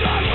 Lord,